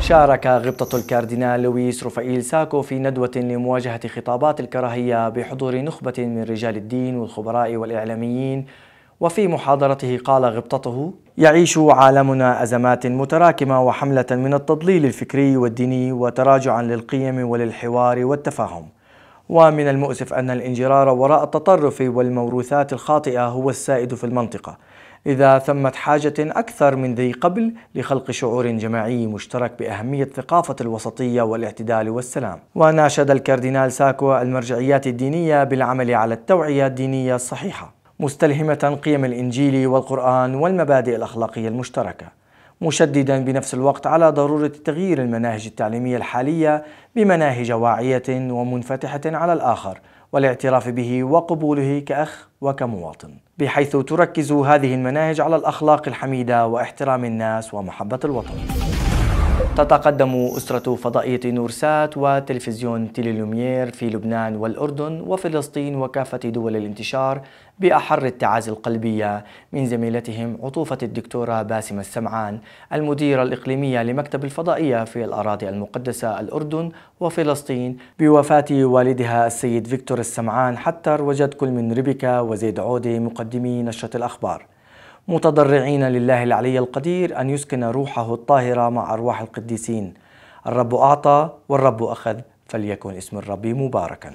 شارك غبطة الكاردينال لويس رفائيل ساكو في ندوة لمواجهة خطابات الكراهية بحضور نخبة من رجال الدين والخبراء والإعلاميين. وفي محاضرته قال غبطته يعيش عالمنا أزمات متراكمة وحملة من التضليل الفكري والديني وتراجعا للقيم وللحوار والتفاهم. ومن المؤسف أن الانجرار وراء التطرف والموروثات الخاطئة هو السائد في المنطقة. إذا ثمت حاجة أكثر من ذي قبل لخلق شعور جماعي مشترك بأهمية ثقافة الوسطية والاعتدال والسلام. وناشد الكاردينال ساكو المرجعيات الدينية بالعمل على التوعية الدينية الصحيحة مستلهمة قيم الإنجيل والقرآن والمبادئ الأخلاقية المشتركة مشددا بنفس الوقت على ضرورة تغيير المناهج التعليمية الحالية بمناهج واعية ومنفتحة على الآخر والاعتراف به وقبوله كأخ وكمواطن بحيث تركز هذه المناهج على الأخلاق الحميدة واحترام الناس ومحبة الوطن. تتقدم أسرة فضائية نورسات وتلفزيون تيليلومير في لبنان والأردن وفلسطين وكافة دول الانتشار بأحر التعازي القلبية. من زميلتهم عطوفة الدكتورة باسمة السمعان المديرة الإقليمية لمكتب الفضائية في الأراضي المقدسة الأردن وفلسطين. بوفاة والدها السيد فيكتور السمعان حتى وجد كل من ريبيكا وزيد عودة مقدمي نشرة الأخبار. متضرعين لله العلي القدير أن يسكن روحه الطاهرة مع أرواح القديسين. الرب أعطى والرب أخذ فليكن اسم الرب مباركاً.